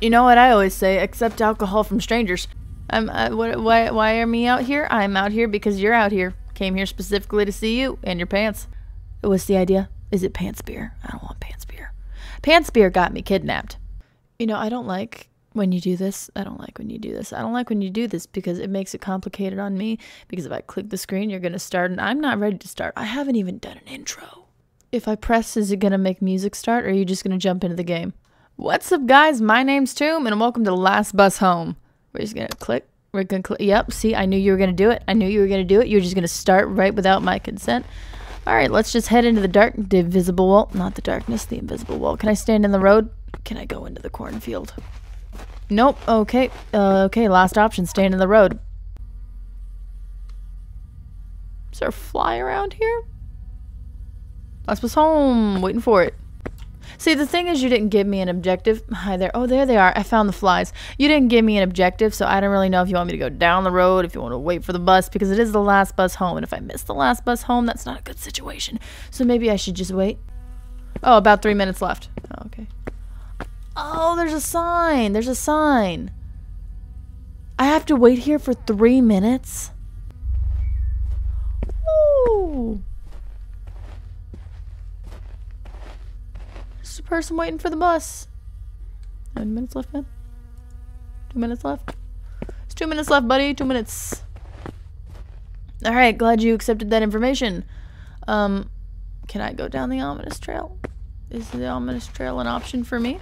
You know what I always say, accept alcohol from strangers. I'm, uh, what, why, why are me out here? I'm out here because you're out here. Came here specifically to see you and your pants. What's the idea? Is it pants beer? I don't want pants beer. Pants beer got me kidnapped. You know, I don't like when you do this. I don't like when you do this. I don't like when you do this because it makes it complicated on me. Because if I click the screen, you're going to start, and I'm not ready to start. I haven't even done an intro. If I press, is it going to make music start, or are you just going to jump into the game? What's up, guys? My name's Tomb, and welcome to Last Bus Home. We're just to click. We're to click. Yep, see, I knew you were to do it. I knew you were to do it. You're just to start right without my consent. All right, let's just head into the dark, the invisible wall. Not the darkness, the invisible wall. Can I stand in the road? Can I go into the cornfield? Nope. Okay. Uh, okay, last option. Stand in the road. Is there a fly around here? Last bus home. Waiting for it. See, the thing is, you didn't give me an objective. Hi there. Oh, there they are. I found the flies. You didn't give me an objective, so I don't really know if you want me to go down the road, if you want to wait for the bus, because it is the last bus home. And if I miss the last bus home, that's not a good situation. So maybe I should just wait. Oh, about three minutes left. Oh, okay. Oh, there's a sign. There's a sign. I have to wait here for three minutes? A person waiting for the bus. How many minutes left, man? Two minutes left? It's two minutes left, buddy. Two minutes. Alright, glad you accepted that information. Um, can I go down the ominous trail? Is the ominous trail an option for me?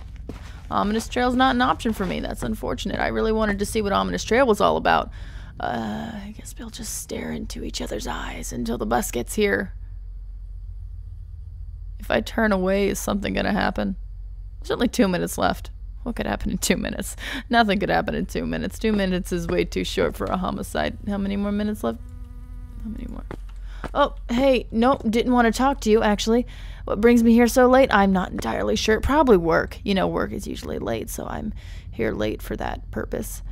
Ominous trail's not an option for me. That's unfortunate. I really wanted to see what ominous trail was all about. Uh, I guess we'll just stare into each other's eyes until the bus gets here. If I turn away, is something gonna happen? There's only two minutes left. What could happen in two minutes? Nothing could happen in two minutes. Two minutes is way too short for a homicide. How many more minutes left? How many more? Oh, hey, nope, didn't want to talk to you, actually. What brings me here so late? I'm not entirely sure. Probably work. You know, work is usually late, so I'm here late for that purpose.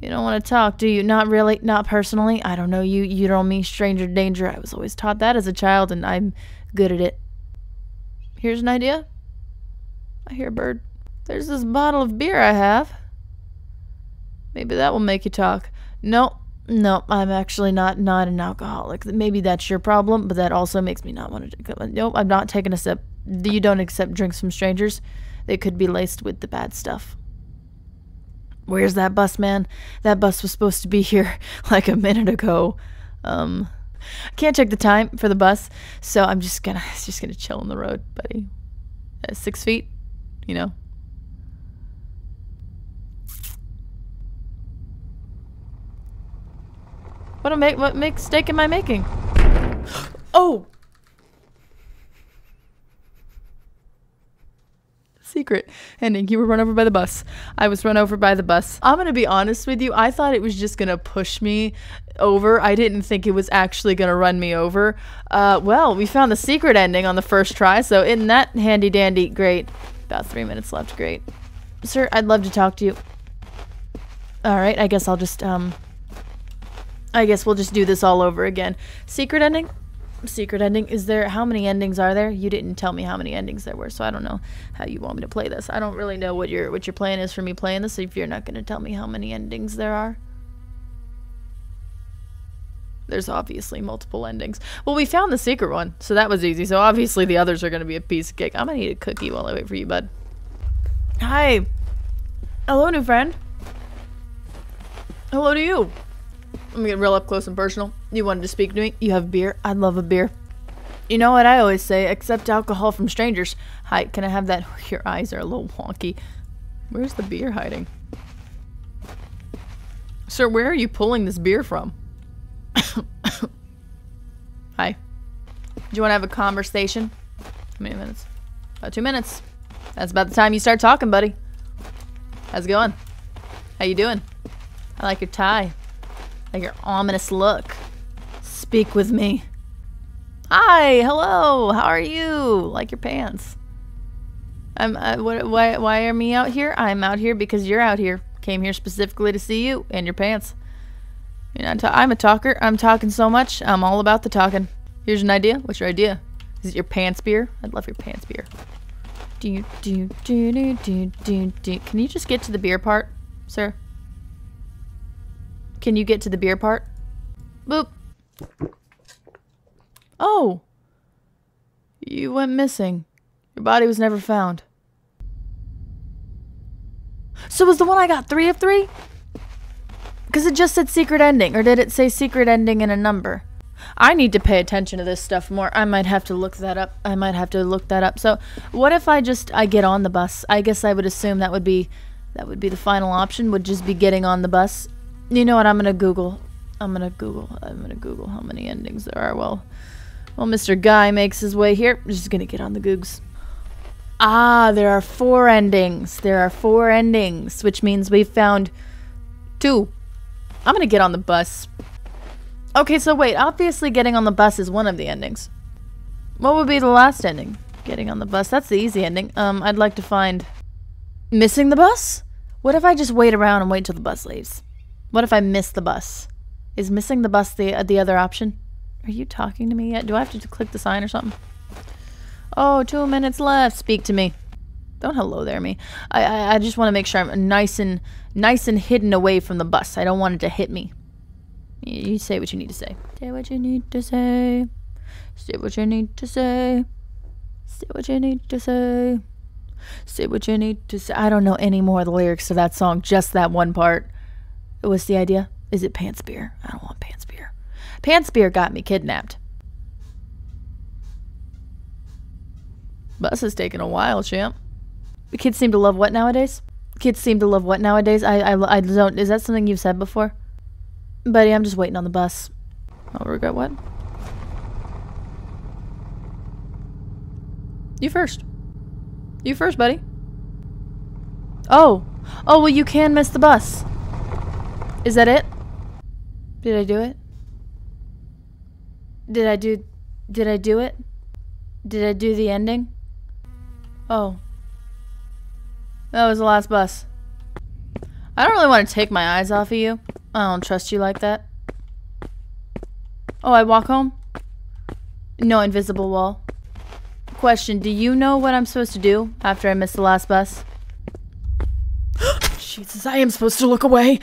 You don't want to talk, do you? Not really, not personally. I don't know you. You don't mean stranger danger. I was always taught that as a child, and I'm good at it. Here's an idea. I hear a bird. There's this bottle of beer I have. Maybe that will make you talk. No, no, I'm actually not not an alcoholic. Maybe that's your problem, but that also makes me not want to. Nope, I'm not taking a sip. You don't accept drinks from strangers. They could be laced with the bad stuff. Where's that bus, man? That bus was supposed to be here like a minute ago. Um, can't check the time for the bus, so I'm just gonna just gonna chill on the road, buddy. Uh, six feet, you know. What am I, what mistake am I making? Oh! Secret ending. You were run over by the bus. I was run over by the bus. I'm gonna be honest with you. I thought it was just gonna push me over. I didn't think it was actually gonna run me over. Uh, well, we found the secret ending on the first try, so isn't that handy dandy? Great. About three minutes left. Great. Sir, I'd love to talk to you. Alright, I guess I'll just, um, I guess we'll just do this all over again. Secret ending? Secret ending. Is there how many endings are there? You didn't tell me how many endings there were, so I don't know how you want me to play this. I don't really know what your what your plan is for me playing this if you're not going to tell me how many endings there are. There's obviously multiple endings. Well, we found the secret one, so that was easy. So obviously the others are going to be a piece of cake. I'm going to eat a cookie while I wait for you, bud. Hi. Hello, new friend. Hello to you. Let me get real up close and personal. You wanted to speak to me? You have beer? I'd love a beer. You know what I always say, accept alcohol from strangers. Hi, can I have that? Your eyes are a little wonky. Where's the beer hiding? Sir, where are you pulling this beer from? Hi. Do you want to have a conversation? How many minutes? About two minutes. That's about the time you start talking, buddy. How's it going? How you doing? I like your tie. Like your ominous look. Speak with me. Hi, hello, how are you? Like your pants. I'm, uh, what, why, why are me out here? I'm out here because you're out here. Came here specifically to see you and your pants. You know, I'm a talker. I'm talking so much. I'm all about the talking. Here's an idea. What's your idea? Is it your pants beer? I'd love your pants beer. Do do do do do do do. Can you just get to the beer part, sir? Can you get to the beer part? Boop. Oh. You went missing. Your body was never found. So was the one I got three of three? Because it just said secret ending, or did it say secret ending and a number? I need to pay attention to this stuff more. I might have to look that up. I might have to look that up. So, what if I just I get on the bus? I guess I would assume that would be that would be the final option. Would just be getting on the bus. You know what? I'm gonna Google. I'm gonna Google. I'm gonna Google how many endings there are. Well, well, Mr. Guy makes his way here. I'm just gonna get on the Googs. Ah, there are four endings. There are four endings, which means we've found two. I'm gonna get on the bus. Okay, so wait, obviously getting on the bus is one of the endings. What would be the last ending? Getting on the bus. That's the easy ending. Um, I'd like to find missing the bus? What if I just wait around and wait till the bus leaves? What if I miss the bus? Is missing the bus the uh, the other option? Are you talking to me yet? Do I have to click the sign or something? Oh, two minutes left. Speak to me. Don't hello there me. I I, I just want to make sure I'm nice and nice and hidden away from the bus. I don't want it to hit me. You say what you need to say. Say what you need to say. Say what you need to say. Say what you need to say. Say what you need to say. I don't know any more of the lyrics to that song, just that one part. What's the idea? Is it Pants Beer? I don't want Pants Beer. Pants Beer got me kidnapped. Bus is taking a while, champ. Kids seem to love what nowadays? Kids seem to love what nowadays? I, I, I don't. Is that something you've said before? Buddy, I'm just waiting on the bus. I'll regret what? You first. You first, buddy. Oh. Oh, well, you can miss the bus. Is that it? Did I do it? Did I do... Did I do it? Did I do the ending? Oh. That was the last bus. I don't really want to take my eyes off of you. I don't trust you like that. Oh, I walk home? No invisible wall. Question, do you know what I'm supposed to do after I miss the last bus? Jesus, I am supposed to look away.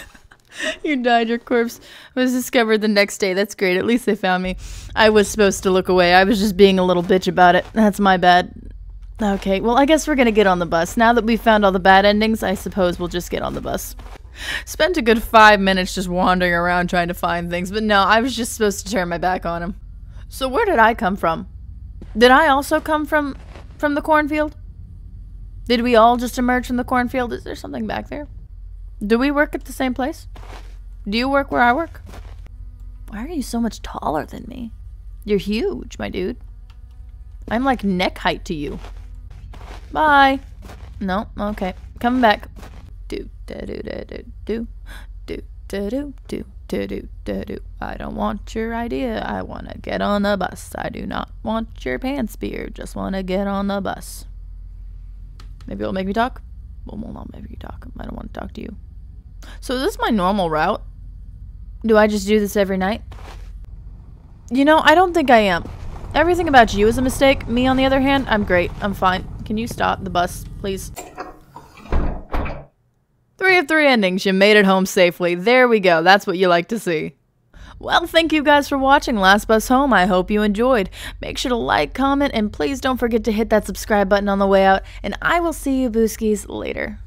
you died, your corpse was discovered the next day. That's great. At least they found me. I was supposed to look away. I was just being a little bitch about it. That's my bad. Okay, well, I guess we're gonna get on the bus. Now that we've found all the bad endings, I suppose we'll just get on the bus. Spent a good five minutes just wandering around trying to find things, but no, I was just supposed to turn my back on him. So where did I come from? Did I also come from from the cornfield? Did we all just emerge from the cornfield? Is there something back there? Do we work at the same place? Do you work where I work? Why are you so much taller than me? You're huge, my dude. I'm like neck height to you. Bye. No, okay. Come back. Do da do da do do do da do do da do da do. I don't want your idea. I wanna get on the bus. I do not want your pants beard. Just wanna get on the bus. Maybe it'll make me talk. Well, will not make you talk. I don't want to talk to you. So is this my normal route? Do I just do this every night? You know, I don't think I am. Everything about you is a mistake. Me, on the other hand, I'm great. I'm fine. Can you stop the bus, please? Three of three endings. You made it home safely. There we go. That's what you like to see. Well, thank you guys for watching Last Bus Home. I hope you enjoyed. Make sure to like, comment, and please don't forget to hit that subscribe button on the way out. And I will see you booskies later.